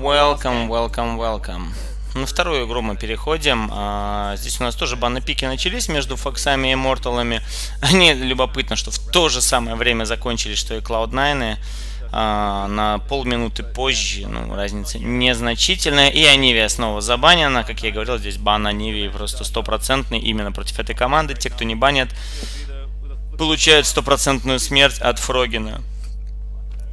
Welcome, welcome, welcome. На вторую игру мы переходим. А, здесь у нас тоже банны пики начались между Фоксами и Морталами. Они любопытно, что в то же самое время закончились, что и Cloud9. А, на полминуты позже, ну, разница незначительная. И Анивия снова забанена. Как я говорил, здесь бан Анивии просто стопроцентный именно против этой команды. Те, кто не банят, получают стопроцентную смерть от Фрогина.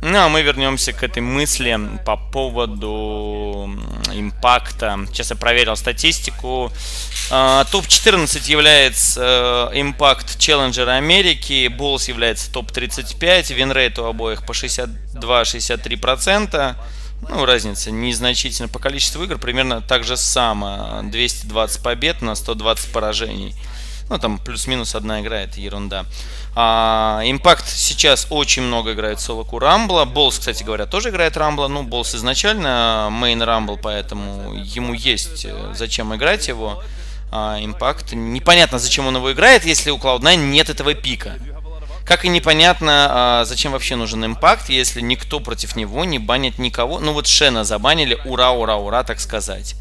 Ну, а мы вернемся к этой мысли по поводу импакта. Сейчас я проверил статистику. А, топ-14 является импакт Челленджера Америки, Balls является топ-35, винрейт у обоих по 62-63%. Ну, разница незначительно по количеству игр, примерно так же само. 220 побед на 120 поражений. Ну, там плюс-минус одна игра, это ерунда. А, Impact сейчас очень много играет solo queue Рамбла. Balls, кстати говоря, тоже играет Рамбла. Ну, Balls изначально main Рамбл, поэтому ему есть э, зачем играть его. А, Impact, непонятно, зачем он его играет, если у Cloud9 нет этого пика. Как и непонятно, а, зачем вообще нужен импакт, если никто против него не банит никого. Ну вот Шена забанили, ура, ура, ура, так сказать.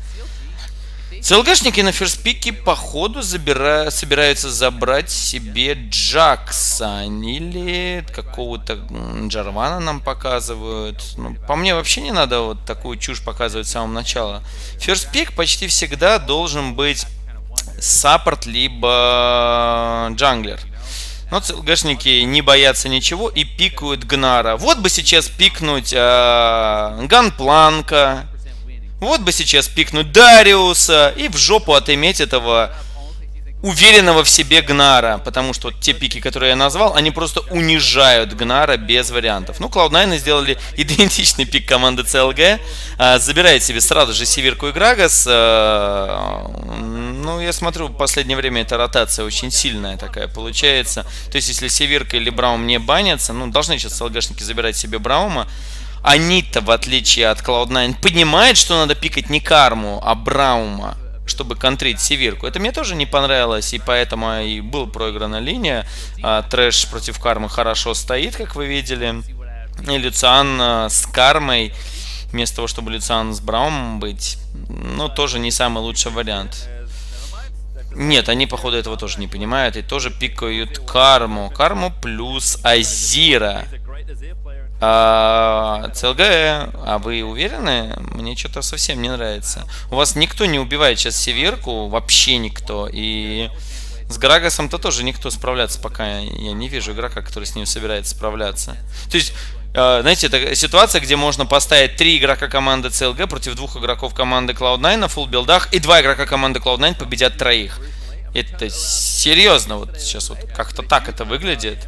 ЦЛГшники на ферстпике походу забира... собираются забрать себе Джакса или какого-то Джарвана нам показывают. Ну, по мне вообще не надо вот такую чушь показывать с самого начала. First pick почти всегда должен быть support либо jungler. Но ЦЛГшники не боятся ничего и пикают Гнара. Вот бы сейчас пикнуть э, Гангпланка, вот бы сейчас пикнуть Дариуса и в жопу отыметь этого уверенного в себе Гнара, потому что вот те пики, которые я назвал, они просто унижают Гнара без вариантов. Ну, Cloud9 сделали идентичный пик команды CLG, а, забирает себе сразу же Северку и Грагас. А, ну, я смотрю, в последнее время эта ротация очень сильная такая получается. То есть, если Северка или Браум не банятся, ну, должны сейчас CLG-шники забирать себе Браума, они-то, в отличие от Cloud9, понимают, что надо пикать не Карму, а Браума, чтобы контрить Северку. Это мне тоже не понравилось, и поэтому и была проиграна линия. А, трэш против Кармы хорошо стоит, как вы видели. И Люциан а, с Кармой, вместо того, чтобы Люциан с Браумом быть, ну, тоже не самый лучший вариант. Нет, они, походу, этого тоже не понимают и тоже пикают Карму. Карму плюс Азира. А, ЦЛГ, а вы уверены? Мне что-то совсем не нравится. У вас никто не убивает сейчас Северку, вообще никто. И с Грагасом-то тоже никто справляться пока я не вижу игрока, который с ним собирается справляться. То есть, а, знаете, это ситуация, где можно поставить три игрока команды CLG против двух игроков команды Cloud9 на фулл билдах, и два игрока команды Cloud9 победят троих. Это серьезно, вот сейчас вот как-то так это выглядит.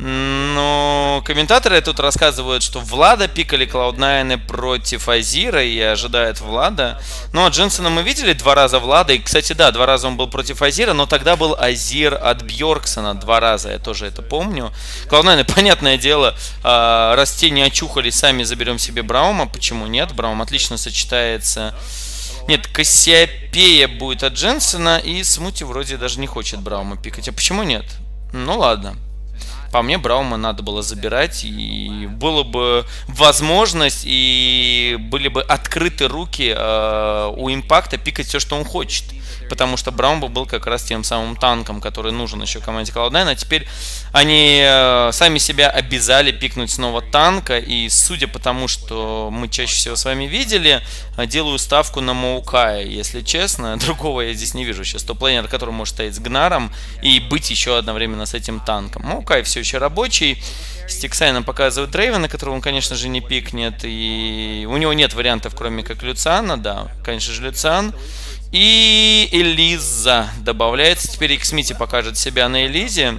Ну, комментаторы тут рассказывают, что Влада пикали Cloud9 против Азира и ожидает Влада. Ну, а Дженсона мы видели два раза Влада. И, кстати, да, два раза он был против Азира, но тогда был Азир от Бьорксона два раза, я тоже это помню. Cloud9, понятное дело, а, раз те не очухались, сами заберем себе Браума. Почему нет? Браум отлично сочетается... Нет, Кассиопея будет от Дженсона, и Смути вроде даже не хочет Браума пикать. А почему нет? Ну ладно. По мне, Браума надо было забирать, и было бы возможность, и были бы открыты руки э, у Импакта пикать все, что он хочет потому что Браумбо был как раз тем самым танком, который нужен еще команде Cloud9, а теперь они э, сами себя обязали пикнуть снова танка, и судя по тому, что мы чаще всего с вами видели, э, делаю ставку на Маукая, если честно, другого я здесь не вижу. Сейчас, топ-плейнер, который может стоять с Гнаром и быть еще одновременно с этим танком. Маукай все еще рабочий, Стиксай нам показывает Дрейвена, которого он, конечно же, не пикнет, и у него нет вариантов, кроме как Люциана, да, конечно же, Люциан. И Элиза добавляется. Теперь Xmiti покажет себя на Элизе.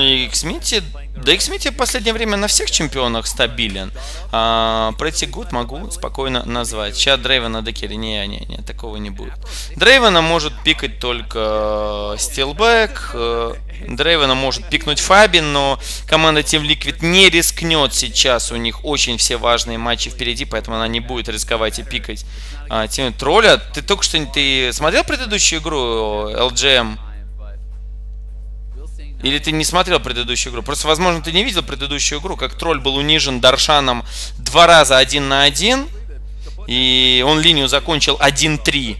Xmiti да Xmiti в последнее время на всех чемпионах стабилен. А, Pretty Good могу спокойно назвать. Сейчас Дрейвена декери. Не, не, не, такого не будет. Дрейвена может пикать только Стилбэк. Э, Дрейвена может пикнуть Фабин, но команда Team Liquid не рискнет сейчас. У них очень все важные матчи впереди, поэтому она не будет рисковать и пикать а, Team Тролля. Ты только что ты смотрел предыдущую игру LGM? Или ты не смотрел предыдущую игру? Просто, возможно, ты не видел предыдущую игру, как тролль был унижен Даршаном два раза один на один, и он линию закончил 1-3.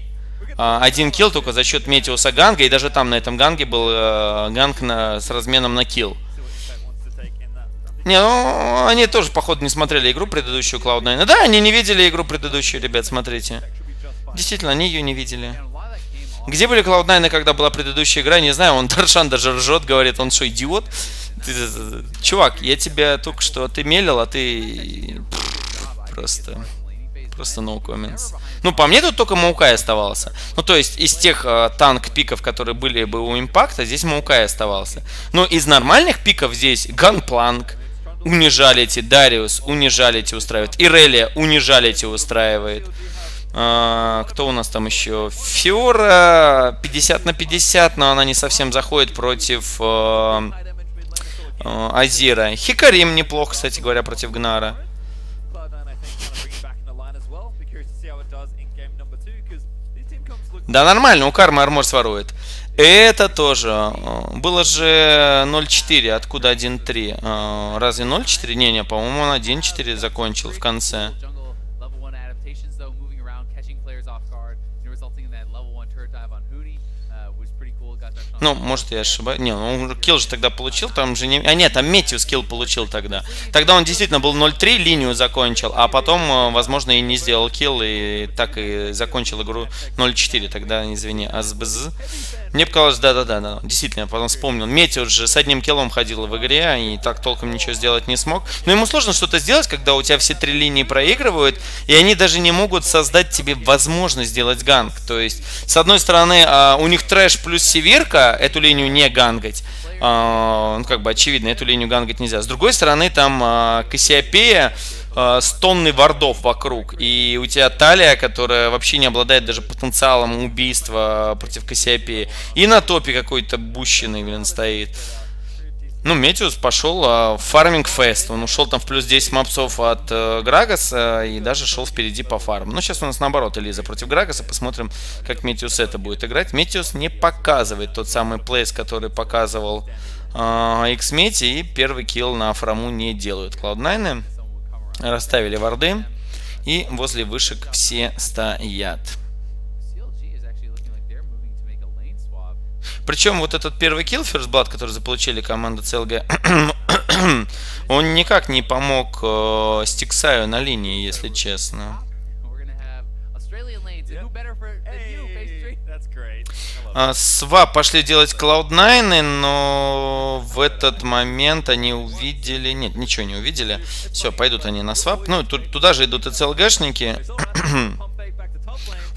А, один килл только за счет Метиуса Ганга, и даже там на этом Ганге был э, Ганг на, с разменом на килл. Не, ну, они тоже, походу, не смотрели игру предыдущую Cloud9. Да, они не видели игру предыдущую, ребят, смотрите. Действительно, они ее не видели. Где были Cloud9, когда была предыдущая игра, не знаю, он Даршан даже ржет, говорит, он что, идиот? Ты, чувак, я тебя только что, ты мелил, а ты просто, просто no comments. Ну, по мне тут только Маукай оставался. Ну, то есть, из тех э, танк-пиков, которые были бы у Импакта, здесь Маукай оставался. Но из нормальных пиков здесь Ганпланк, унижалити, Дариус, унижалити устраивает, Ирелия, унижалити устраивает. А, кто у нас там еще? Фиора 50 на 50, но она не совсем заходит против э, э, Азира. Хикарим неплохо, кстати говоря, против Гнара. Да, нормально, у Кармы армор сворует. Это тоже. Э, было же 0.4, откуда 1.3? Э, разве 0.4? Не-не, по-моему, он 1.4 закончил в конце. Ну, может, я ошибаюсь. Не, он kill же тогда получил, там же не... А нет, там Метеос kill получил тогда. Тогда он действительно был 0-3, линию закончил, а потом, э, возможно, и не сделал kill, и так и закончил игру 0-4. Тогда, извини, АСБЗ. Мне показалось, да-да-да, да. действительно, я потом вспомнил. Метеос же с одним киллом ходил в игре, и так толком ничего сделать не смог. Но ему сложно что-то сделать, когда у тебя все три линии проигрывают, и они даже не могут создать тебе возможность сделать ганк. То есть, с одной стороны, а, у них трэш плюс Сивирка, эту линию не гангать. Uh, ну, как бы очевидно, эту линию гангать нельзя. С другой стороны, там uh, Кассиопея uh, с тонной вардов вокруг. И у тебя Талия, которая вообще не обладает даже потенциалом убийства против Кассиопеи. И на топе какой-то бущиный, блин, стоит. Ну, Метиус пошел а, в фарминг фест. Он ушел там в плюс 10 мапсов от э, Грагаса и даже шел впереди по фарму. Ну, сейчас у нас наоборот Элиза против Грагаса. Посмотрим, как Метиус это будет играть. Метиус не показывает тот самый плейс, который показывал э, Xmeti. И первый килл на фраму не делают. Cloud9 расставили варды. И возле вышек все стоят. Причем вот этот первый килл First Blood, который заполучили команда CLG, он никак не помог э, Стиксаю на линии, если честно. А, Сва пошли делать Cloud9, но в этот момент они увидели... Нет, ничего не увидели. Все, пойдут они на свап. Ну, туда же идут и CLG-шники.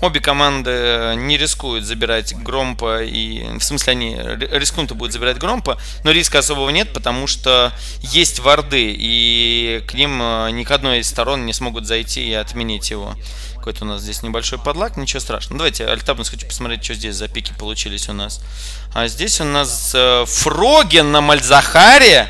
Обе команды не рискуют забирать Громпа и... В смысле, они рискнут и будут забирать Громпа, но риска особого нет, потому что есть варды, и к ним э, ни к одной из сторон не смогут зайти и отменить его. Какой-то у нас здесь небольшой подлак, ничего страшного. Давайте альтабнус хочу посмотреть, что здесь за пики получились у нас. А здесь у нас э, Фроген на Мальзахаре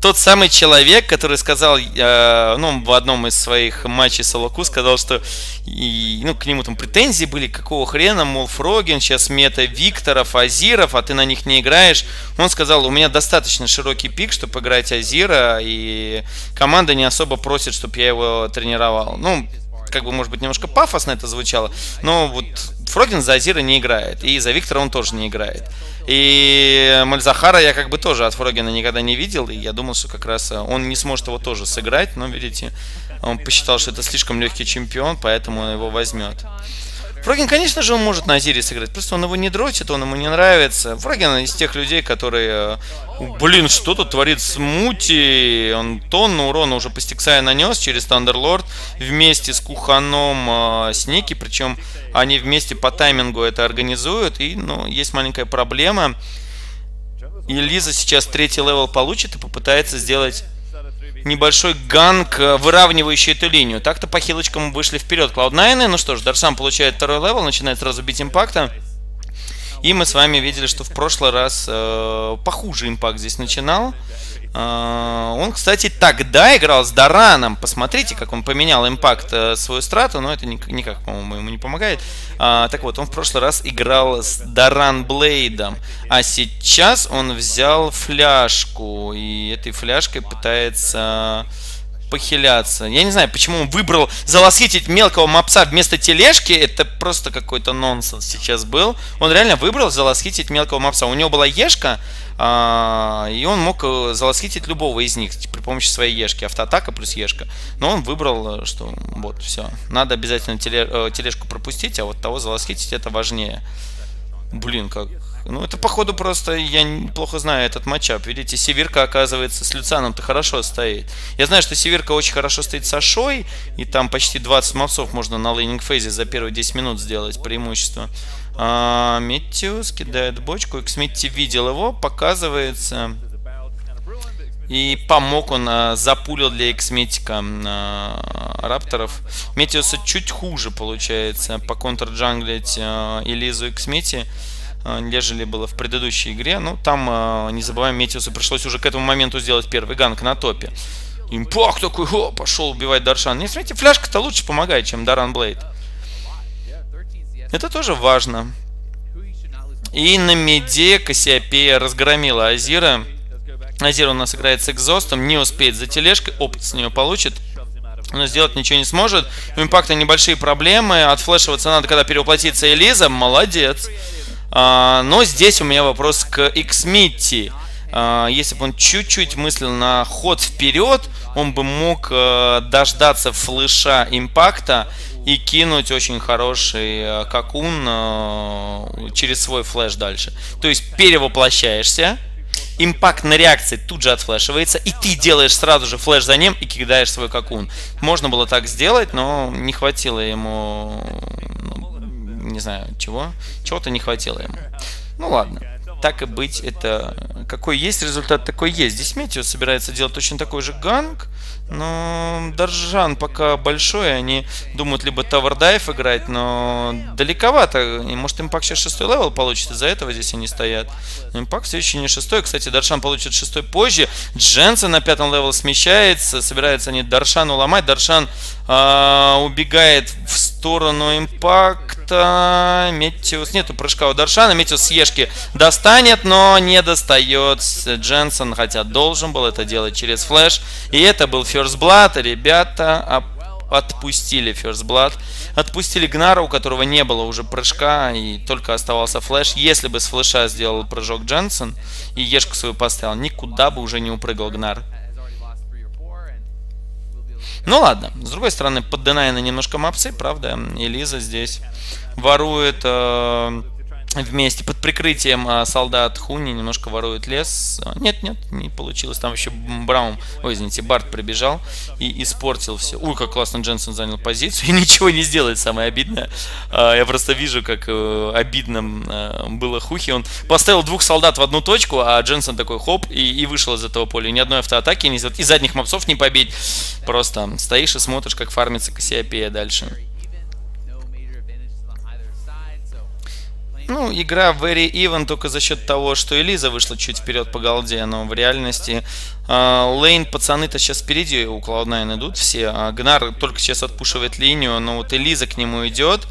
тот самый человек, который сказал, э, ну, в одном из своих матчей с Алаку, сказал, что и, ну, к нему там претензии были, какого хрена, мол, Фроген, сейчас мета Викторов, Азиров, а ты на них не играешь. Он сказал, у меня достаточно широкий пик, чтобы играть Азира, и команда не особо просит, чтобы я его тренировал. Ну, как бы, может быть, немножко пафосно это звучало, но вот Фрогин за Азира не играет, и за Виктора он тоже не играет. И Мальзахара я как бы тоже от Фрогина никогда не видел, и я думал, что как раз э, он не сможет его тоже сыграть, но, видите, он посчитал, что это слишком легкий чемпион, поэтому он его возьмет. Фрогин, конечно же, он может на Азире сыграть, просто он его не дрочит, он ему не нравится. Фрогин из тех людей, которые, э, блин, что тут творит Smoothie, он тонну урона уже по Stixxay нанес через Thunderlord вместе с Куханом, э, Sneaky, причем они вместе по таймингу это организуют, и, ну, есть маленькая проблема. Элиза сейчас третий level получит и попытается сделать небольшой gank, э, выравнивающий эту линию. Так-то по киллочкам вышли вперед Cloud9. Ну что ж, Даршан получает второй level, начинает сразу бить импакта. И мы с вами видели, что в прошлый раз э, похуже импакт здесь начинал. Э, он, кстати, тогда играл с Дараном. Посмотрите, как он поменял импакт э, свою страту, но это никак, по-моему, ему не помогает. А, так вот, он в прошлый раз играл с Даран Блейдом, а сейчас он взял фляжку, и этой фляжкой пытается похиляться. Я не знаю, почему он выбрал залосхитить мелкого мопса вместо тележки. Это просто какой-то нонсенс сейчас был. Он реально выбрал залосхитить мелкого мопса. У него была ешка, а, и он мог э, залосхитить любого из них при помощи своей ешки. Автоатака плюс ешка. Но он выбрал, э, что вот, все. Надо обязательно э, тележку пропустить, а вот того залосхитить это важнее. Блин, как ну, это, походу, просто я плохо знаю этот матчап. Видите, Северка, оказывается, с Люцианом-то хорошо стоит. Я знаю, что Северка очень хорошо стоит с Ашой, и там почти 20 мопсов можно на лейнинг фейзе за первые 10 минут сделать преимущество. А, Метеус кидает бочку, Xmitти видел его, показывается... И помог он, а, запулил для Эксметика а, Рапторов. Метеуса чуть хуже получается по контрджанглить а, Элизу Эксмети. А, нежели было в предыдущей игре. Ну, там, а, не забываем, Метиусу пришлось уже к этому моменту сделать первый ганг на топе. Импак такой, о, пошел убивать Даршан. Не смотрите, фляжка-то лучше помогает, чем Даран Блейд. Это тоже важно. И на меде Кассиопея разгромила Азира. Азир у нас играет с экзостом, не успеет за тележкой, опыт с нее получит. Но сделать ничего не сможет. У импакта небольшие проблемы. Отфлешиваться надо, когда перевоплотится Элиза. Молодец. А, но здесь у меня вопрос к Xmitty. А, если бы он чуть-чуть мыслил на ход вперед, он бы мог э, дождаться флеша импакта и кинуть очень хороший э, какун э, через свой флеш дальше. То есть перевоплощаешься, импакт на реакции тут же отфлешивается, и ты делаешь сразу же флеш за ним и кидаешь свой какун. Можно было так сделать, но не хватило ему не знаю, чего, чего-то не хватило ему. Ну ладно так и быть, это какой есть результат, такой есть. Здесь Метео собирается делать точно такой же ганг, но Даршан пока большой, они думают либо Tower Dive играть, но далековато. И может импакт сейчас шестой level получит, из-за этого здесь они стоят. Импакт все еще не шестой. Кстати, Даршан получит шестой позже. Дженсен на пятом level смещается, собираются они Даршану ломать. Даршан э, убегает в сторону импакта. Meteos, нету прыжка у Даршана. Meteos с E-шки достанет, но не достает Дженсен, хотя должен был это делать через flash. И это был First Blood. Ребята отпустили First Blood. Отпустили Гнара, у которого не было уже прыжка, и только оставался флеш. Если бы с флеша сделал прыжок Дженсен и Ешку свою поставил, никуда бы уже не упрыгал Гнар. Ну ладно, с другой стороны, под Денайна немножко мапсы, правда, Элиза здесь ворует... Э вместе под прикрытием а, солдат Хуни немножко ворует лес. А, нет, нет, не получилось. Там еще Браун, ой, извините, Барт прибежал и испортил все. Ой, как классно Дженсен занял позицию и ничего не сделает, самое обидное. А, я просто вижу, как э, обидно было Хухи. Он поставил двух солдат в одну точку, а Дженсен такой хоп и, и вышел из этого поля. Ни одной автоатаки, ни и задних мопсов не побить. Просто стоишь и смотришь, как фармится Кассиопея дальше. Ну, игра very even только за счет того, что Элиза вышла чуть вперед по голде, но в реальности э, Лейн пацаны-то сейчас впереди у Cloud9 идут все. А Гнар только сейчас отпушивает линию, но вот Элиза к нему идет.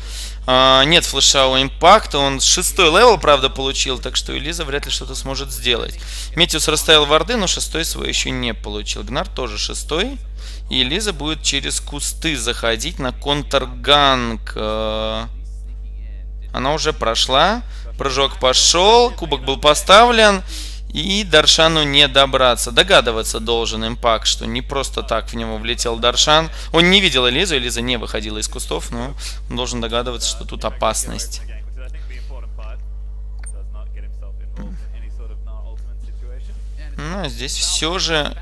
Э, нет флеша у импакта, он шестой level, правда, получил, так что Элиза вряд ли что-то сможет сделать. Meteos расставил варды, но шестой свой еще не получил. Гнар тоже шестой. И Элиза будет через кусты заходить на контр gank. Она уже прошла. Прыжок пошел, кокон был поставлен. И Даршану не добраться. Догадываться должен импакт, что не просто так в него влетел Даршан. Он не видел Элизу, Элиза не выходила из кустов, но он должен догадываться, что тут опасность. Ну, а здесь все же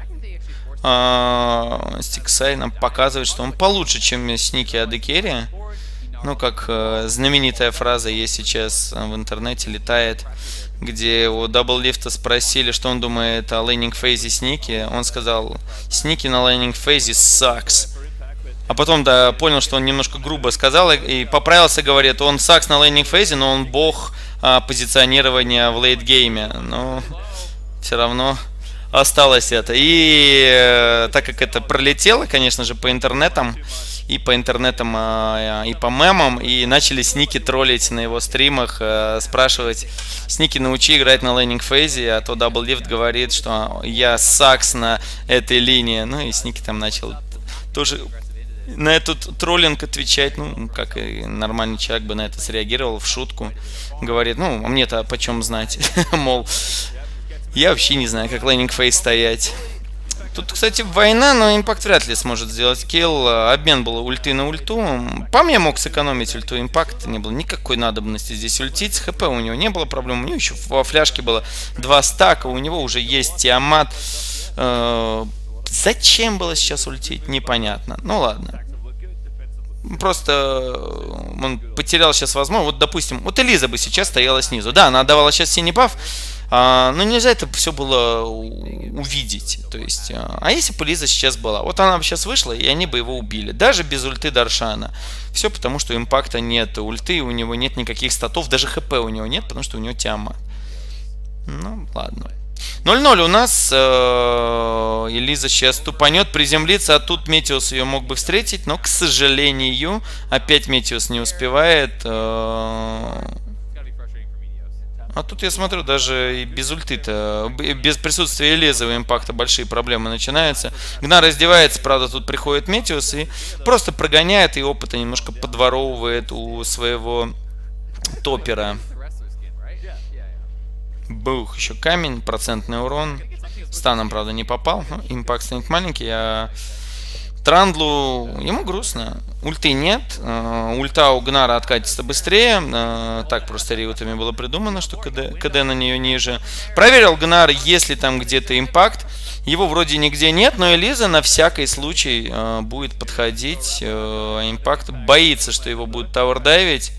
э, нам показывает, что он получше, чем Сники Адекерия ну, как э, знаменитая фраза есть сейчас в интернете, летает, где у дабллифта спросили, что он думает о лейнинг фейзе Сники. Он сказал, Сники на лейнинг фейзе sucks. А потом, да, понял, что он немножко грубо сказал и поправился, говорит, он сакс на лейнинг фейзе, но он бог а, позиционирования в лейтгейме. Но все равно осталось это. И э, так как это пролетело, конечно же, по интернетам, и по интернетам, э, и по мемам, и начали сники троллить на его стримах, э, спрашивать, сники научи играть на лейнинг фейзе, а то Double Lift говорит, что я сакс на этой линии. Ну и сники там начал тоже на этот троллинг отвечать, ну, как и нормальный человек бы на это среагировал в шутку. Говорит, ну, а мне-то почем знать, мол, я вообще не знаю, как лейнинг фейс стоять. Тут, кстати, война, но импакт вряд ли сможет сделать килл. Обмен был ульты на ульту. Пам я мог сэкономить ульту импакт. Не было никакой надобности здесь ультить. Хп у него не было проблем. У него еще во фляжке было два стака. У него уже есть Тиамат. Э, зачем было сейчас ультить? Непонятно. Ну ладно. Просто э, он потерял сейчас возможность. Вот, допустим, вот Элиза бы сейчас стояла снизу. Да, она отдавала сейчас синий баф, а, но нельзя это все было увидеть. То есть, а, а если бы Элиза сейчас была? Вот она бы сейчас вышла, и они бы его убили. Даже без ульты Даршана. Все потому, что импакта нет ульты, у него нет никаких статов, даже хп у него нет, потому что у него тяма. Ну, ладно. 0-0 у нас. Э, Элиза сейчас тупанет, приземлится, а тут Метеус ее мог бы встретить, но, к сожалению, опять Метеус не успевает. Э, а тут я смотрю, даже и без ульты-то, без присутствия Элизового импакта большие проблемы начинаются. Гна раздевается, правда, тут приходит Метеус и просто прогоняет, и опыта немножко подворовывает у своего топера. Бух, еще камень, процентный урон. Станом, правда, не попал. Но импакт станет маленький, а Трандлу, ему грустно. Ульты нет. Э, ульта у Гнара откатится быстрее. Э, так просто риутами было придумано, что КД, КД на нее ниже. Проверил Гнар, если там где-то импакт. Его вроде нигде нет, но Элиза на всякий случай э, будет подходить. Импакт боится, что его будут дайвить.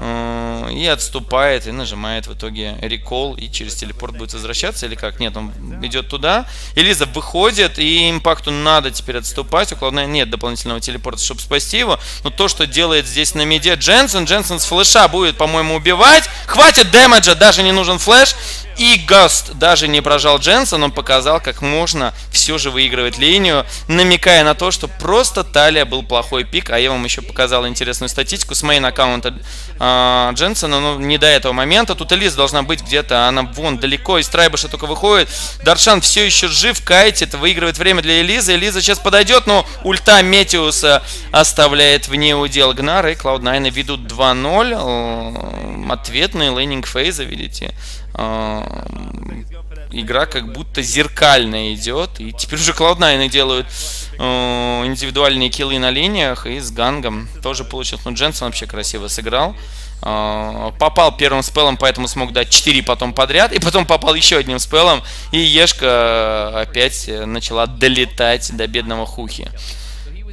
И отступает, и нажимает в итоге рекол, и через телепорт будет возвращаться, или как? Нет, он идет туда. Элиза выходит, и импакту надо теперь отступать. У Cloud9 нет дополнительного телепорта, чтобы спасти его. Но то, что делает здесь на меде Дженсен, Дженсен с флеша будет, по-моему, убивать. Хватит дэмэджа, даже не нужен флеш. И Гаст даже не прожал Дженсен, он показал, как можно все же выигрывать линию, намекая на то, что просто Талия был плохой пик, а я вам еще показал интересную статистику с мейн аккаунта э, Дженсена, но не до этого момента. Тут Элиза должна быть где-то, она вон далеко, из Трайбаша только выходит. Даршан все еще жив, кайтит, выигрывает время для Элизы. Элиза сейчас подойдет, но ульта Метиуса оставляет вне удел Гнара, и Cloud9 ведут 2-0. Ответные лейнинг фейза, видите. А, игра как будто зеркальная идет. И теперь уже Cloud9 делают э, индивидуальные киллы на линиях. И с Гангом тоже получилось. Ну, Дженсон вообще красиво сыграл. Э, попал первым спелом, поэтому смог дать 4 потом подряд. И потом попал еще одним спелом. И Ешка опять начала долетать до бедного Хухи.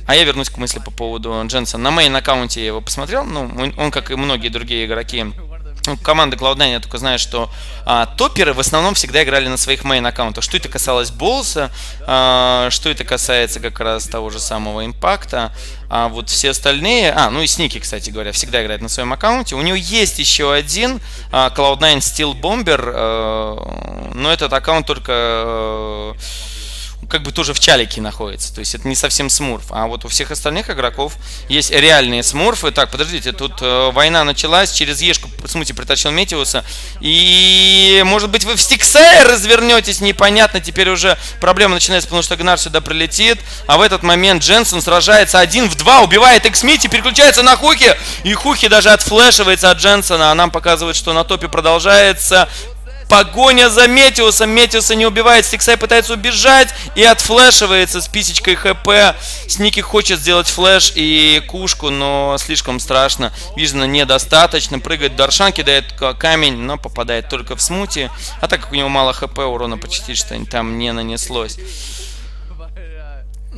А я вернусь к мысли по поводу Дженсона. На мейн аккаунте я его посмотрел. Ну, он, как и многие другие игроки, ну, команды Cloud9 я только знаю, что а, топеры в основном всегда играли на своих мейн-аккаунтах. Что это касалось Болса, а, что это касается как раз того же самого импакта. А вот все остальные... А, ну и Сники, кстати говоря, всегда играет на своем аккаунте. У него есть еще один а, Cloud9 Steel Bomber, а, но этот аккаунт только... А, как бы тоже в чалике находится. То есть это не совсем смурф. А вот у всех остальных игроков есть реальные смурфы. Так, подождите, тут э, война началась, через Ешку смути притащил Метиуса. И может быть вы в Стиксае развернетесь, непонятно. Теперь уже проблема начинается, потому что Гнар сюда прилетит. А в этот момент Дженсен сражается один в два, убивает Эксмити, переключается на Хухи. И Хухи даже отфлешивается от Дженсона. А нам показывает, что на топе продолжается Погоня за Метиусом. Метиуса не убивает. Стиксай пытается убежать и отфлешивается с писечкой ХП. Сники хочет сделать флеш и кушку, но слишком страшно. Вижена недостаточно. Прыгает Даршан, кидает камень, но попадает только в смути. А так как у него мало ХП, урона почти что там не нанеслось.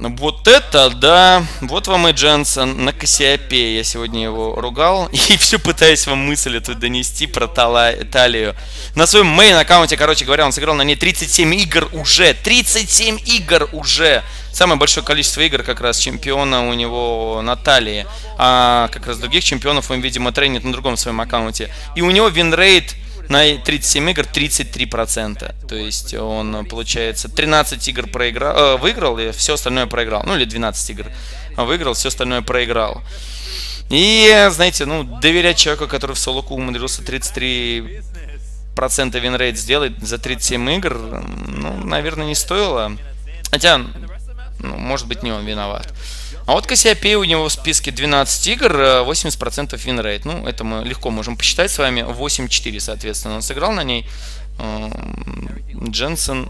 Вот это, да. Вот вам и Дженсон на Кассиопе. Я сегодня его ругал. И все пытаюсь вам мысль эту донести про Тала, Талию. На своем main -аккаунте, короче говоря, он сыграл на ней 37 игр уже. 37 игр уже! Самое большое количество игр как раз чемпиона у него на Талии. А как раз других чемпионов он, видимо, тренит на другом своем аккаунте. И у него winrate на 37 игр 33%. То есть он, получается, 13 игр проиграл, э, выиграл и все остальное проиграл. Ну или 12 игр выиграл, все остальное проиграл. И, знаете, ну, доверять человеку, который в solo queue умудрился 33 процента winrate сделать за 37 игр, ну, наверное, не стоило. Хотя, ну, может быть, не он виноват. А вот Кассиопей у него в списке 12 игр, 80% э, winrate. Ну, это мы легко можем посчитать с вами. 8-4, соответственно, он сыграл на ней. Эм, Дженсен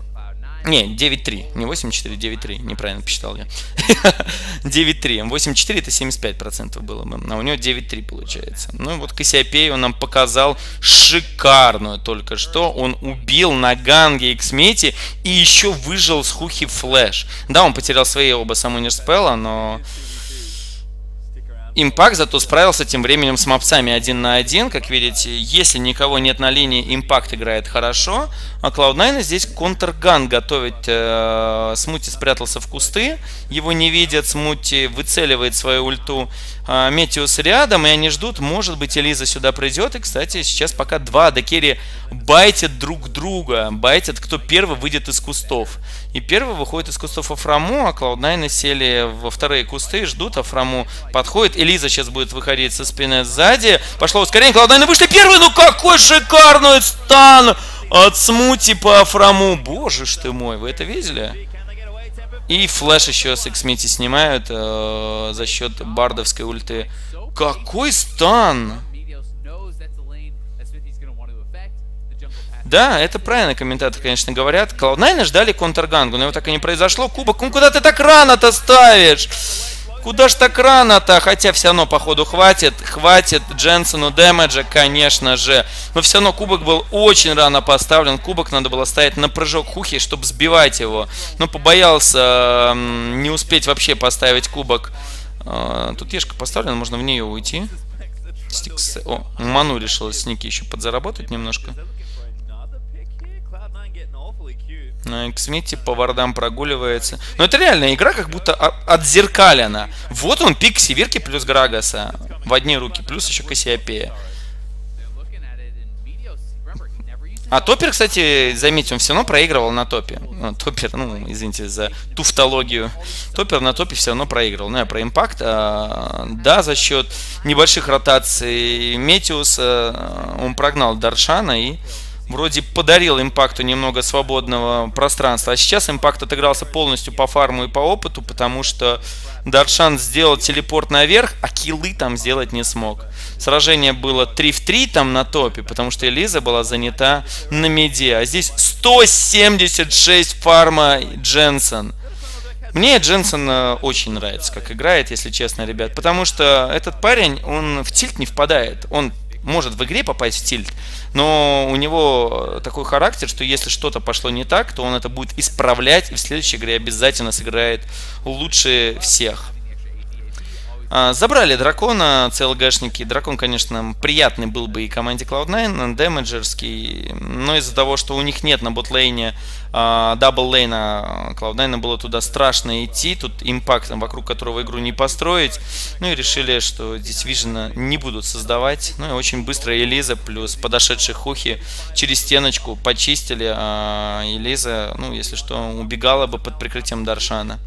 не, 9-3. Не 8-4, 9-3. Неправильно посчитал я. 9-3. 8-4 это 75% было бы. А у него 9-3 получается. Ну вот Кассиопей он нам показал шикарную только что. Он убил на ганге Xmithie и еще выжил с Хухи Флэш. Да, он потерял свои оба самонер спелла, но Импакт зато справился тем временем с мопсами один на один. Как видите, если никого нет на линии, Импакт играет хорошо. А Cloud9 здесь контрган готовит. Э, Смути спрятался в кусты. Его не видят. Смути выцеливает свою ульту. Э, Метиус рядом, и они ждут. Может быть, Элиза сюда придет. И, кстати, сейчас пока два Декери байтят друг друга. Байтят, кто первый выйдет из кустов. И первый выходит из кустов Афраму, а Cloud9 сели во вторые кусты, ждут. Афраму подходит. Элиза сейчас будет выходить со спины сзади. Пошло ускорение. Cloud9 вышли первые. Ну какой шикарный стан от Смути по Афраму. Боже ж ты мой, вы это видели? И флеш еще с Xmiti снимают э, за счет бардовской ульты. Какой стан! Да, это правильно комментаторы, конечно, говорят. Cloud9 ждали контргангу, но его так и не произошло. Кубок, ну куда ты так рано-то ставишь? Куда ж так рано-то? Хотя все равно, походу, хватит. Хватит Дженсону дэмэджа, конечно же. Но все равно кубок был очень рано поставлен. Кубок надо было ставить на прыжок Хухи, чтобы сбивать его. Но побоялся не успеть вообще поставить кубок. А, тут ешка поставлена, можно в нее уйти. Стикс... О, Ману решила с Ники еще подзаработать немножко. Xmiti по вардам прогуливается. Но это реально игра как будто отзеркалена. Вот он пик Северки плюс Грагаса в одни руки, плюс еще Кассиопея. А Топер, кстати, заметьте, он все равно проигрывал на топе. Ну, топер, ну, извините за туфтологию. Топер на топе все равно проигрывал. Ну, я про импакт. А, да, за счет небольших ротаций Метиуса он прогнал Даршана и вроде подарил импакту немного свободного пространства. А сейчас импакт отыгрался полностью по фарму и по опыту, потому что Даршан сделал телепорт наверх, а киллы там сделать не смог. Сражение было 3 в 3 там на топе, потому что Элиза была занята на меде. А здесь 176 фарма Дженсен. Мне Дженсен э, очень нравится, как играет, если честно, ребят. Потому что этот парень, он в тильт не впадает. Он может в игре попасть в тильт, но у него такой характер, что если что-то пошло не так, то он это будет исправлять и в следующей игре обязательно сыграет лучше всех. А, забрали дракона, CLG-шники. Дракон, конечно, приятный был бы и команде Cloud9, демеджерский, но из-за того, что у них нет на ботлейне дабллейна, Cloud9 было туда страшно идти, тут импакт, вокруг которого игру не построить, ну и решили, что здесь Vision не будут создавать, ну и очень быстро Элиза плюс подошедшие Хухи через стеночку почистили, а Элиза, ну если что, убегала бы под прикрытием Даршана.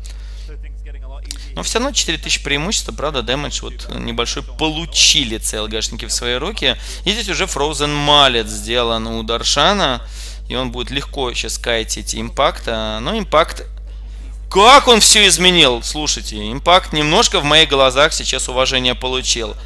Но все равно 4000 преимущества, правда, damage вот небольшой получили CLG шники в свои руки. И здесь уже Frozen Mallet сделан у Даршана. И он будет легко сейчас кайтить импакта. Но импакт... Как он все изменил? Слушайте, импакт немножко в моих глазах сейчас уважение получил.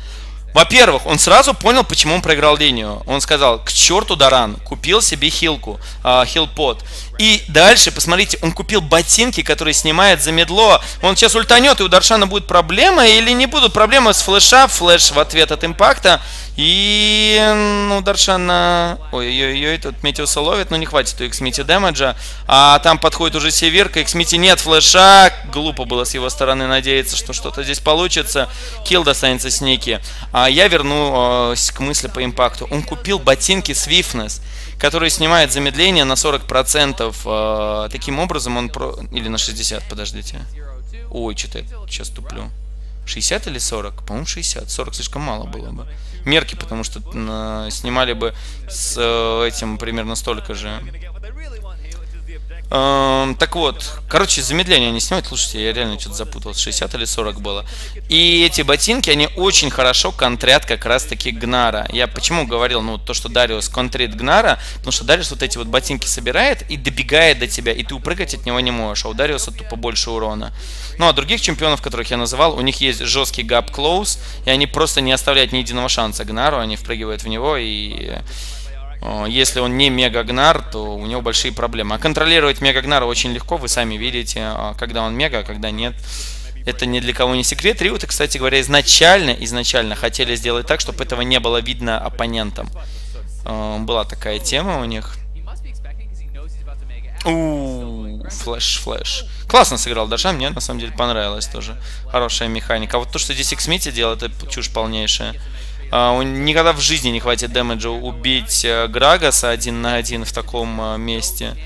Во-первых, он сразу понял, почему он проиграл линию. Он сказал, к черту Даран, купил себе хилку, э, хилпот. И дальше, посмотрите, он купил ботинки, которые снимает за медло. Он сейчас ультанет, и у Даршана будет проблема, или не будут проблемы с флеша, флеш в ответ от импакта. И, ну, Даршана... Ой-ой-ой, тут Метиуса ловит, но не хватит у Xmiti дэмэджа. А там подходит уже Северка, Xmiti нет флеша. Глупо было с его стороны надеяться, что что-то здесь получится. Килл достанется с Ники. А я вернусь к мысли по импакту. Он купил ботинки Swiftness которые снимают замедление на 40%. А, таким образом он... Про... Или на 60, подождите. Ой, что-то я сейчас туплю. 60 или 40? По-моему, 60. 40 слишком мало было бы. Мерки, потому что э, снимали бы с э, этим примерно столько же. Эм, так вот, короче, замедление они снимают. Слушайте, я реально что-то запутался. 60 или 40 было. И эти ботинки, они очень хорошо контрят как раз-таки Гнара. Я почему говорил, ну, то, что Дариус контрит Гнара, потому что Дариус вот эти вот ботинки собирает и добегает до тебя, и ты упрыгать от него не можешь, а у Дариуса тупо больше урона. Ну, а других чемпионов, которых я называл, у них есть жесткий гап close, и они просто не оставляют ни единого шанса Гнару, они впрыгивают в него и если он не мегагнар, то у него большие проблемы. А контролировать мегагнара очень легко, вы сами видите, а, когда он мега, а когда нет. Это ни для кого не секрет. Риуты, кстати говоря, изначально, изначально хотели сделать так, чтобы этого не было видно оппонентам. Была такая тема у них. Ууу, flash, flash. Классно сыграл Даршан, мне на самом деле понравилось тоже. Хорошая механика. А вот то, что здесь Xmithie делает, это чушь полнейшая. Uh, никогда в жизни не хватит дэмэджа убить uh, Грагаса один на один в таком uh, месте.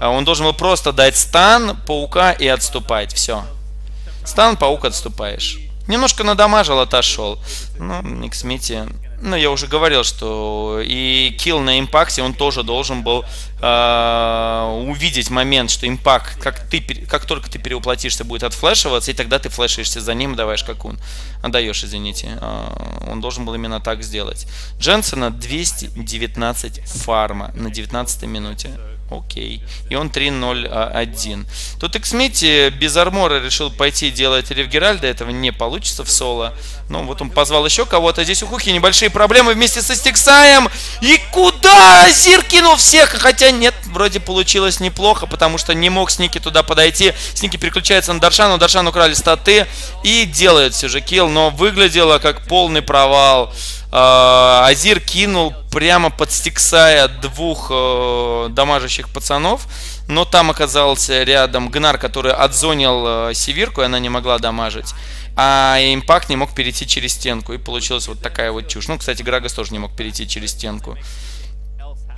Он должен был просто дать stun, паука и отступать. Все. Stun, паук, отступаешь. Немножко надамажил, отошел. Ну, Xmithie ну, я уже говорил, что и kill на импакте, он тоже должен был э, увидеть момент, что импакт, как, ты, как только ты перевоплотишься, будет отфлешиваться, и тогда ты флешишься за ним, даваешь как он. Отдаешь, извините. Э, он должен был именно так сделать. Дженсона 219 фарма на 19 минуте. Окей. И он 3-0-1. Тут Xmiti без армора решил пойти делать Рев Геральда. Этого не получится в соло. Ну, вот он позвал еще кого-то. Здесь у Хухи небольшие проблемы вместе со Стиксаем. И куда? Зир кинул всех. Хотя нет, вроде получилось неплохо, потому что не мог Сники туда подойти. Сники переключается на Даршану. Даршан украли статы и делает все же килл. Но выглядело как полный провал. А, Азир кинул прямо под стиксая двух э, дамажащих пацанов, но там оказался рядом Гнар, который отзонил э, Севирку, и она не могла дамажить. А Импакт не мог перейти через стенку, и получилась вот такая вот чушь. Ну, кстати, Грагас тоже не мог перейти через стенку.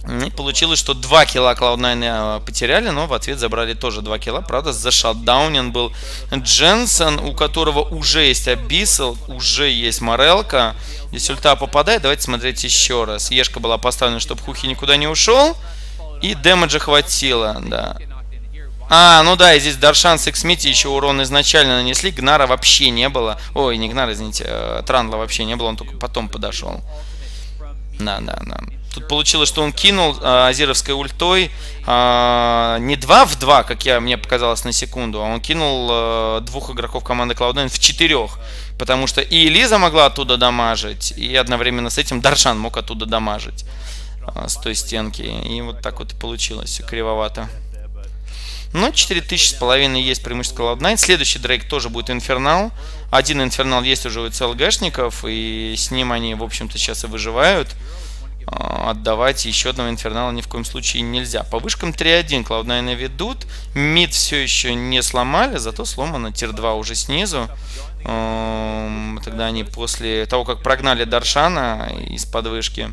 И получилось, что 2 килла Cloud9 э, потеряли, но в ответ забрали тоже 2 килла. Правда, за шатдаунен был Дженсен, у которого уже есть Абиссел, уже есть Морелка. Если ульта попадает, давайте смотреть еще раз. Ешка была поставлена, чтобы Хухи никуда не ушел. И дэмэджа хватило, да. А, ну да, и здесь Даршан с Эксмити еще урон изначально нанесли. Гнара вообще не было. Ой, не Гнара, извините, э, Трандла вообще не было, он только потом подошел. Да, да, да. Тут получилось, что он кинул э, азировской ультой э, не 2 в 2, как я, мне показалось на секунду, а он кинул э, двух игроков команды Cloud9 в четырех. Потому что и Элиза могла оттуда дамажить, и одновременно с этим Даршан мог оттуда дамажить с той стенки. И вот так вот и получилось, все кривовато. Но 4000 с половиной есть преимущество Cloud9. Следующий Дрейк тоже будет Инфернал. Один Инфернал есть уже у ЦЛГшников, и с ним они, в общем-то, сейчас и выживают. А, отдавать еще одного инфернала ни в коем случае нельзя. По вышкам 3-1 Cloud9 ведут. Мид все еще не сломали, зато сломано тир-2 уже снизу. Тогда они после того, как прогнали Даршана из подвышки,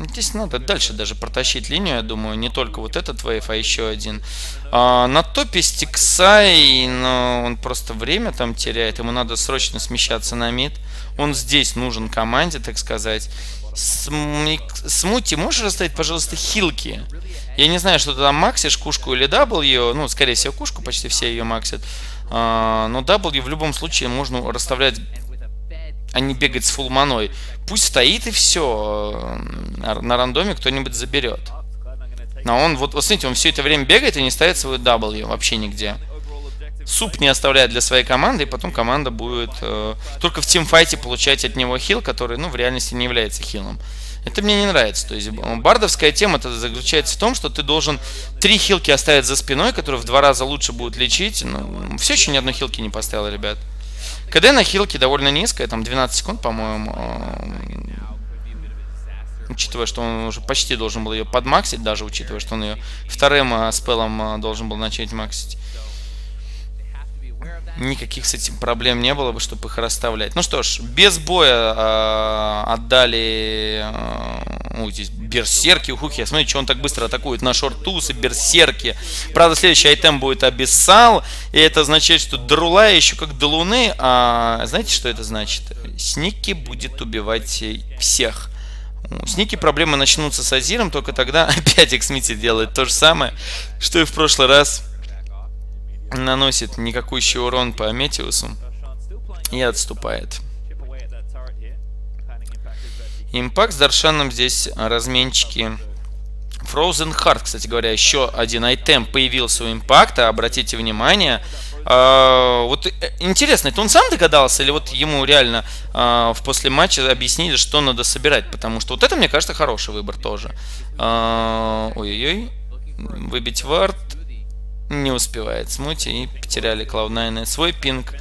Здесь надо дальше даже протащить линию, я думаю, не только вот этот вейв, а еще один. А, на топе Стиксай, но он просто время там теряет, ему надо срочно смещаться на мид. Он здесь нужен команде, так сказать. Смути, можешь расставить, пожалуйста, хилки? Я не знаю, что ты там максишь, кушку или W. Ну, скорее всего, кушку, почти все ее максят. А, но W в любом случае можно расставлять а не бегать с фулманой. Пусть стоит и все. На рандоме кто-нибудь заберет. Но он, вот, вот смотрите, он все это время бегает и не ставит свой W вообще нигде. Суп не оставляет для своей команды, и потом команда будет э, только в тимфайте получать от него хил, который, ну, в реальности не является хилом. Это мне не нравится. То есть бардовская тема -то заключается в том, что ты должен три хилки оставить за спиной, которые в два раза лучше будут лечить. Ну, все еще ни одной хилки не поставил, ребят. КД на хилке довольно низкая, там 12 секунд, по-моему. Учитывая, что он уже почти должен был ее подмаксить, даже учитывая, что он ее вторым а, спелом а, должен был начать максить. Никаких с этим проблем не было бы, чтобы их расставлять. Ну что ж, без боя э, отдали э, О, здесь берсерки у Хухи. Смотрите, что он так быстро атакует на шортусы, берсерки. Правда, следующий айтем будет Абиссал. И это означает, что Друла еще как до Луны. А знаете, что это значит? Сники будет убивать всех. С Ники проблемы начнутся с Азиром, только тогда опять Эксмити делает то же самое, что и в прошлый раз. Наносит никакущий урон по Аметиусу и отступает. Импакт с Даршаном здесь разменчики. Frozen Heart, кстати говоря, еще один айтем появился у импакта. Обратите внимание, а, вот э, интересно, это он сам догадался или вот ему реально а, в после матча объяснили, что надо собирать? Потому что вот это, мне кажется, хороший выбор тоже. А, ой-ой-ой. Выбить вард. Не успевает смути и потеряли Cloud9 свой пинг.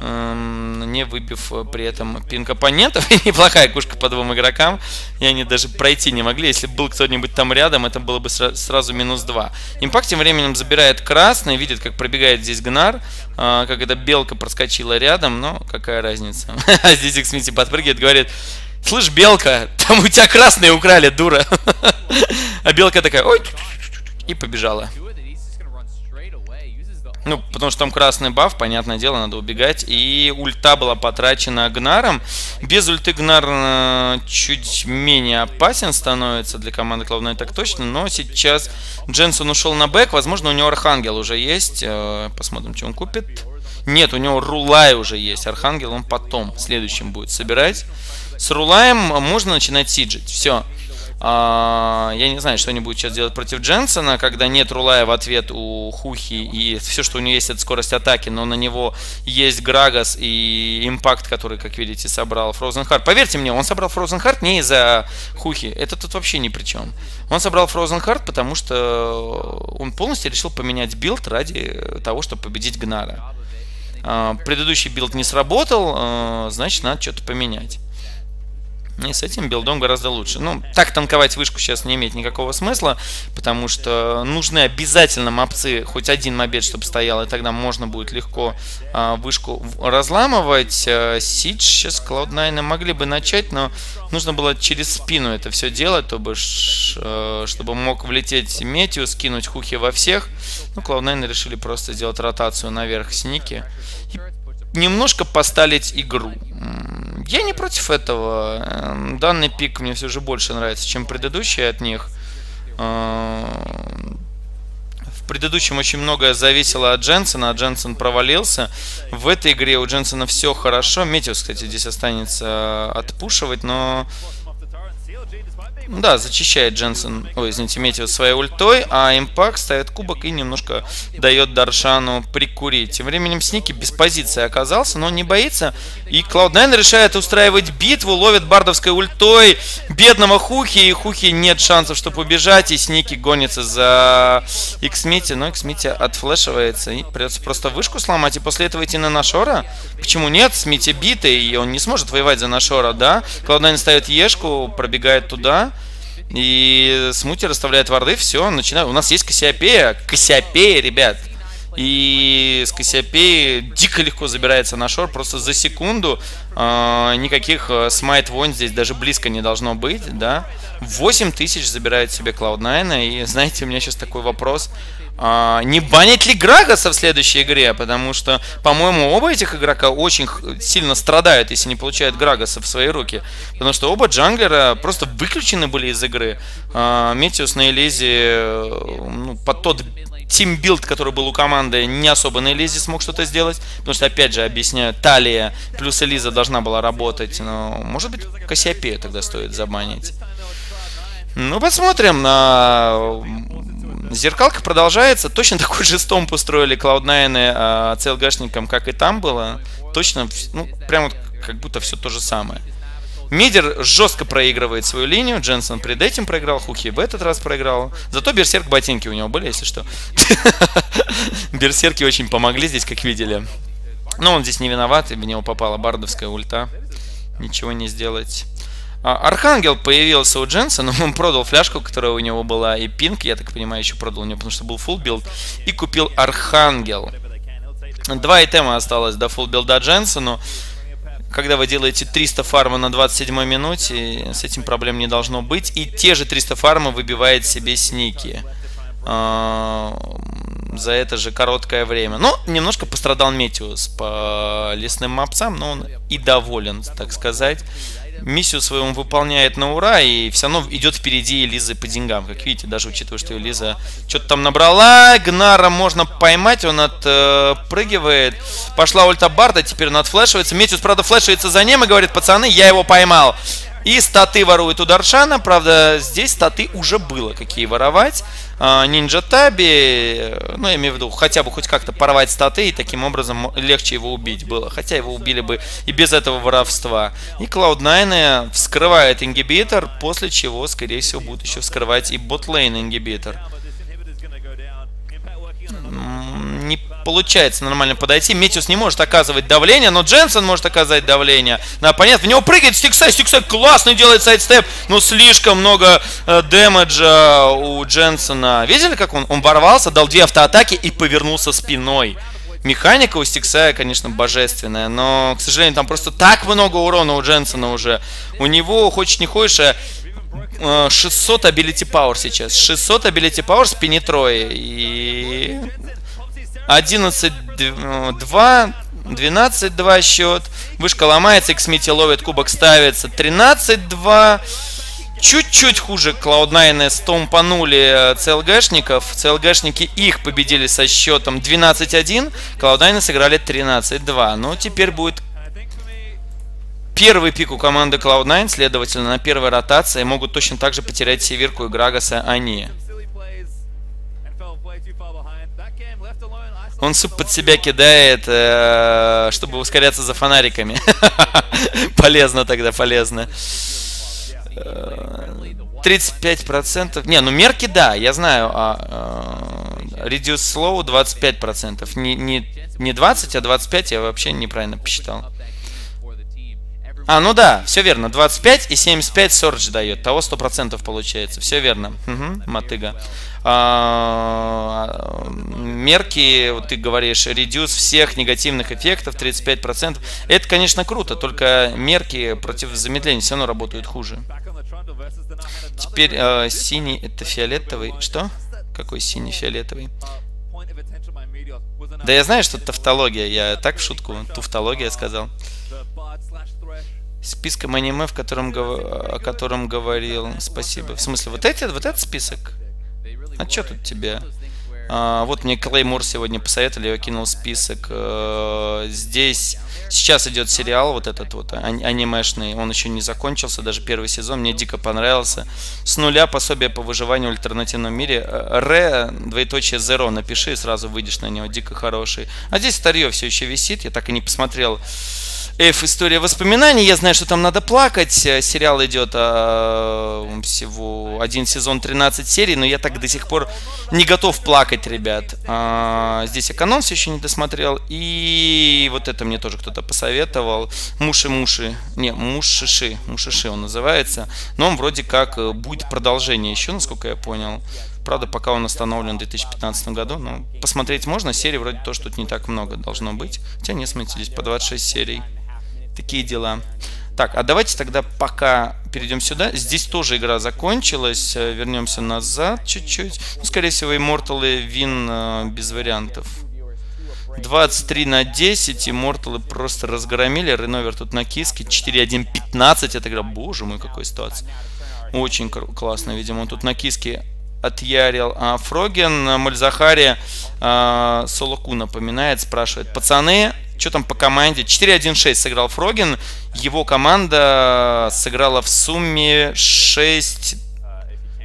Эм, не выбив э, при этом пинг оппонентов. Неплохая кушка по двум игрокам. И они даже пройти не могли. Если был кто-нибудь там рядом, это было бы сразу минус 2. Импакт тем временем забирает красный. Видит, как пробегает здесь Гнар. А, как эта белка проскочила рядом. Но какая разница. А здесь Xmити подпрыгивает, говорит... Слышь, белка, там у тебя красные украли, дура. А белка такая, ой, и побежала. Ну, потому что там красный баф, понятное дело, надо убегать. И ульта была потрачена Гнаром. Без ульты Гнар э, чуть менее опасен становится для команды Cloud9, так точно. Но сейчас Дженсон ушел на бэк. Возможно, у него Архангел уже есть. Э, посмотрим, что он купит. Нет, у него Рулай уже есть. Архангел он потом, следующим будет собирать. С Рулаем можно начинать сиджить. Все. А, я не знаю, что они будут сейчас делать против Дженсона, когда нет Рулая в ответ у Хухи, и все, что у него есть, это скорость атаки, но на него есть Грагас и Импакт, который, как видите, собрал Frozen Heart. Поверьте мне, он собрал Frozen Heart не из-за Хухи, это тут вообще ни при чем. Он собрал Frozen Heart, потому что он полностью решил поменять build ради того, чтобы победить Гнара. А, предыдущий build не сработал, а, значит, надо что-то поменять. И с этим билдом гораздо лучше. Ну, так танковать вышку сейчас не имеет никакого смысла, потому что нужны обязательно мопцы, хоть один мобец, чтобы стоял, и тогда можно будет легко а, вышку разламывать. А, Сидж сейчас Cloud9 могли бы начать, но нужно было через спину это все делать, то бишь, а, чтобы мог влететь Метью, скинуть хухи во всех. Ну, Cloud9 решили просто сделать ротацию наверх с Ники и немножко поставить игру. Я не против этого. Эм, данный пик мне все же больше нравится, чем предыдущий от них. Эм, в предыдущем очень многое зависело от Дженсона, а Дженсен провалился. В этой игре у Дженсона все хорошо. Метеус, кстати, здесь останется отпушивать, но да, зачищает Дженсен, ой, извините, Метео своей ультой, а Импакт ставит кубок и немножко дает Даршану прикурить. Тем временем Сники без позиции оказался, но не боится. И Cloud9 решает устраивать битву, ловит бардовской ультой бедного Хухи, и Хухи нет шансов, чтобы убежать, и Сники гонится за Xmiti, но Xmiti отфлешивается, и придется просто вышку сломать, и после этого идти на Нашора. Почему нет? Смити битый, и он не сможет воевать за Нашора, да? Cloud9 ставит Ешку, пробегает туда. И Смути расставляет варды, все, начинаю. У нас есть Кассиопея. Кассиопея, ребят. И с Кассиопеи дико легко забирается на шор, просто за секунду. Э, никаких смайт войн здесь даже близко не должно быть, да. 8 тысяч забирает себе Cloud9. И знаете, у меня сейчас такой вопрос. А, не банить ли Грагаса в следующей игре, потому что, по-моему, оба этих игрока очень сильно страдают, если не получают Грагаса в свои руки. Потому что оба джанглера просто выключены были из игры. А, Meteos на Элизе ну, под тот team build, который был у команды, не особо на Элизе смог что-то сделать. Потому что, опять же, объясняю, Талия плюс Элиза должна была работать. Но, может быть, Кассиопею тогда стоит забанить. Ну, посмотрим. Зеркалка продолжается. Точно такой же stomp устроили Cloud9 а, CLG -шникам, как и там было. Точно, ну, прям вот как будто все то же самое. Мидер жестко проигрывает свою линию. Дженсен перед этим проиграл, Хухи в этот раз проиграл. Зато Berserk ботинки у него были, если что. Берсерки очень помогли здесь, как видели. Но он здесь не виноват, и в него попала бардовская ульта. Ничего не сделать. А, Архангел появился у Дженсона, он продал фляжку, которая у него была, и пинк, я так понимаю, еще продал у него, потому что был full build, и купил Архангел. Два итема осталось до full билда Дженсону. когда вы делаете 300 фарма на 27 минуте, с этим проблем не должно быть. И те же 300 фарма выбивает себе сники а, за это же короткое время. Ну, немножко пострадал Метиус по лесным мапсам, но он и доволен, так сказать миссию свою он выполняет на ура и все равно идет впереди Элизы по деньгам. Как видите, даже учитывая, что Элиза что-то там набрала, Гнара можно поймать, он отпрыгивает. Пошла ульта Барда, теперь он отфлешивается. Метиус, правда, флешивается за ним и говорит, пацаны, я его поймал. И статы ворует у Даршана. Правда, здесь статы уже было какие воровать. А, Нинджа Таби, ну, я имею в виду, хотя бы хоть как-то порвать статы, и таким образом легче его убить было. Хотя его убили бы и без этого воровства. И Cloud9 вскрывает ингибитор, после чего, скорее всего, будет еще вскрывать и ботлейн ингибитор не получается нормально подойти. Метиус не может оказывать давление, но Дженсен может оказать давление. Да, понятно, в него прыгает Стиксай, Стиксай классно делает сайдстеп, но слишком много э, дэмэджа у Дженсона. Видели, как он? Он ворвался, дал две автоатаки и повернулся спиной. Механика у Стиксая, конечно, божественная, но, к сожалению, там просто так много урона у Дженсона уже. У него, хочешь не хочешь, 600 э, ability power сейчас. 600 ability power с пенетрои. И 11-2, 12-2 счет. Вышка ломается, Xmiti ловит, кубок ставится. 13-2. Чуть-чуть хуже Cloud9 стомпанули CLG-шников. CLG-шники их победили со счетом 12-1. Cloud9 сыграли 13-2. Ну, теперь будет первый пик у команды Cloud9. Следовательно, на первой ротации могут точно так же потерять Северку и Грагаса они. Он суп под себя кидает, э, чтобы ускоряться за фонариками. полезно тогда, полезно. 35%. Э, не, ну мерки да, я знаю. А, э, reduce slow 25%. Не, не, не 20, а 25 я вообще неправильно посчитал. А, ну да, все верно. 25 и 75 Surge дает. Того 100% получается. Все верно. Угу, мотыга. А, мерки, вот ты говоришь, редюс всех негативных эффектов 35%. Это, конечно, круто, только мерки против замедления все равно работают хуже. Теперь э, синий это фиолетовый. Что? Какой синий фиолетовый? Да я знаю, что тавтология. Я так в шутку туфтология сказал. Списком аниме, в котором, о котором говорил. Спасибо. В смысле, вот эти, вот этот список? А что тут тебе? А, вот мне Клеймур сегодня посоветовали, я кинул список. А, здесь сейчас идет сериал, вот этот вот а, анимешный, он еще не закончился, даже первый сезон, мне дико понравился. С нуля пособие по выживанию в альтернативном мире. Ре, двоеточие Zero, напиши, сразу выйдешь на него, дико хороший. А здесь старье все еще висит, я так и не посмотрел F история воспоминаний. Я знаю, что там надо плакать. Э, сериал идет а, всего один сезон 13 серий, но я так до сих пор не готов плакать, ребят. А, здесь все еще не досмотрел. И вот это мне тоже кто-то посоветовал. Муши-муши. Не, мушиши. Мушиши он называется. Но он вроде как э, будет продолжение еще, насколько я понял. Правда, пока он остановлен в 2015 году, но посмотреть можно. Серий вроде то, что тут не так много должно быть. Хотя не смотрите, здесь по 26 серий. Такие дела. Так, а давайте тогда пока перейдем сюда. Здесь тоже игра закончилась. Э, вернемся назад чуть-чуть. Ну, скорее всего, Immortal вин э, без вариантов. 23 на 10. Immortal просто разгромили. Реновер тут на киске. 4-1-15. Это игра. Боже мой, какой ситуация. Очень классно. Видимо, он тут на киске отъярил. А Фроген э, Мальзахари а, Солоку напоминает, спрашивает. Пацаны, что там по команде? 4-1-6 сыграл Фрогин. Его команда сыграла в сумме 6...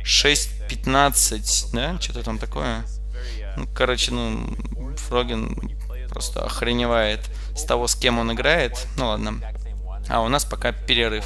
6-15, да? Что-то там такое. Ну, короче, ну, Фрогин просто охреневает с того, с кем он играет. Ну ладно. А у нас пока перерыв.